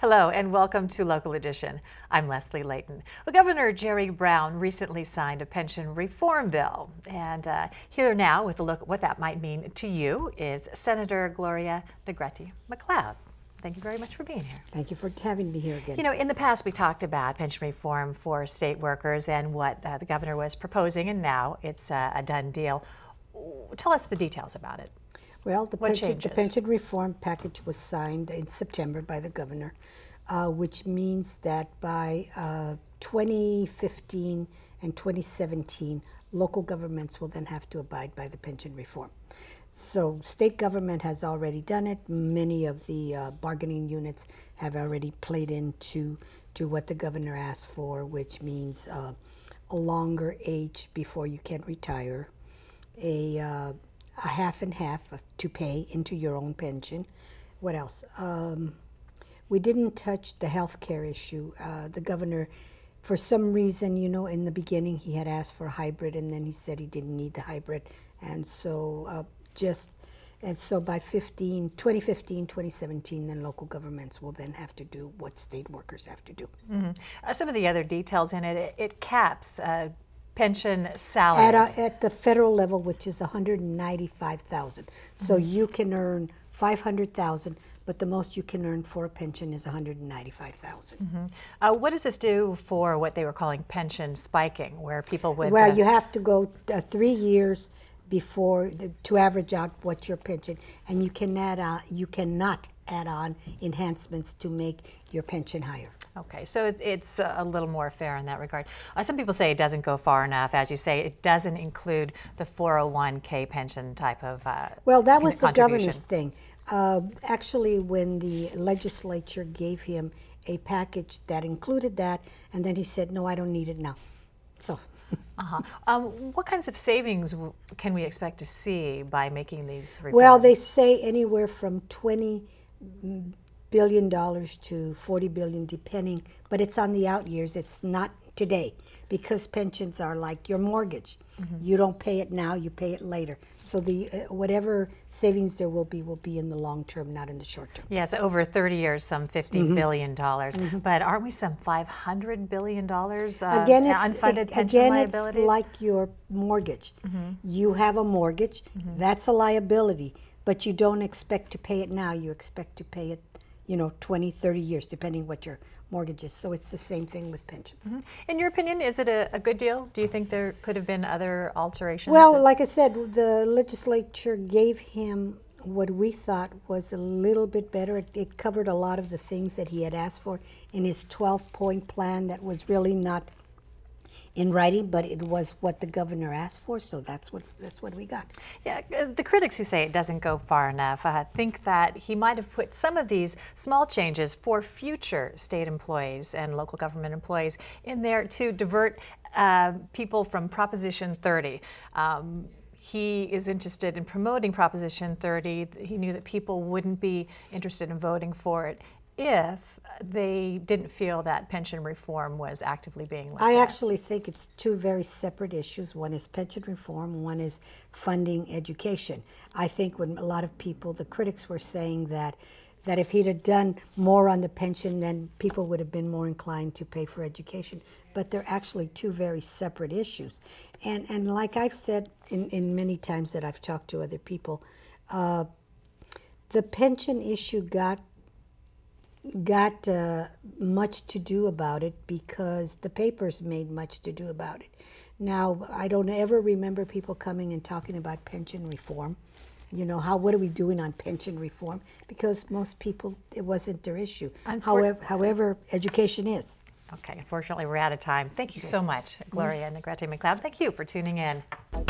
Hello and welcome to Local Edition. I'm Leslie Leyton. Well, Governor Jerry Brown recently signed a pension reform bill. And uh, here now with a look at what that might mean to you is Senator Gloria Negrete McLeod. Thank you very much for being here. Thank you for having me here again. You know, in the past we talked about pension reform for state workers and what uh, the governor was proposing, and now it's uh, a done deal. Tell us the details about it. Well, the pension, the pension, reform package was signed in September by the governor, uh, which means that by uh, 2015 and 2017, local governments will then have to abide by the pension reform. So state government has already done it. Many of the uh, bargaining units have already played into to what the governor asked for, which means uh, a longer age before you can retire, a uh, a half and half to pay into your own pension. What else? Um, we didn't touch the health care issue. Uh, the governor, for some reason, you know, in the beginning he had asked for a hybrid and then he said he didn't need the hybrid. And so uh, just, and so by 15, 2015, 2017, then local governments will then have to do what state workers have to do. Mm -hmm. uh, some of the other details in it, it, it caps uh, pension salaries? At, a, at the federal level, which is 195,000. So mm -hmm. you can earn 500,000, but the most you can earn for a pension is 195,000. Mm -hmm. uh, what does this do for what they were calling pension spiking, where people would? Well, uh, you have to go uh, three years before the, to average out what's your pension, and you can add you cannot add on enhancements to make your pension higher. Okay, so it, it's a little more fair in that regard. Uh, some people say it doesn't go far enough. As you say, it doesn't include the 401k pension type of uh, Well, that was the governor's thing. Uh, actually, when the legislature gave him a package that included that, and then he said, no, I don't need it now. So. Uh-huh. Um, what kinds of savings can we expect to see by making these reforms? Well, they say anywhere from 20 billion dollars to 40 billion depending but it's on the out years it's not today because pensions are like your mortgage mm -hmm. you don't pay it now you pay it later so the uh, whatever savings there will be will be in the long term not in the short term yes over 30 years some fifty mm -hmm. billion dollars mm -hmm. but aren't we some 500 billion dollars uh, again it's, unfunded it, pension again liabilities? it's like your mortgage mm-hmm. you have a mortgage mm-hmm. that's a liability but you don't expect to pay it now you expect to pay it you know, 20, 30 years, depending what your mortgage is. So it's the same thing with pensions. Mm -hmm. In your opinion, is it a, a, good deal? Do you think there could have been other alterations? Well, like I said, the legislature gave him what we thought was a little bit better. It, it covered a lot of the things that he had asked for in his 12 point plan that was really not in writing, but it was what the governor asked for, so that's what that's what we got. Yeah, uh, the critics who say it doesn't go far enough uh, think that he might have put some of these small changes for future state employees and local government employees in there to divert uh, people from Proposition 30. Um, he is interested in promoting Proposition 30. He knew that people wouldn't be interested in voting for it if they didn't feel that pension reform was actively being looked I at. actually think it's two very separate issues. One is pension reform, one is funding education. I think when a lot of people, the critics were saying that that if he'd have done more on the pension, then people would have been more inclined to pay for education. But they're actually two very separate issues. And, and like I've said in, in many times that I've talked to other people, uh, the pension issue got got uh, much to do about it because the papers made much to do about it. Now, I don't ever remember people coming and talking about pension reform. You know, how what are we doing on pension reform? Because most people, it wasn't their issue. However, however, education is. Okay, unfortunately, we're out of time. Thank you so much, Gloria mm -hmm. Negrete McLeod. Thank you for tuning in.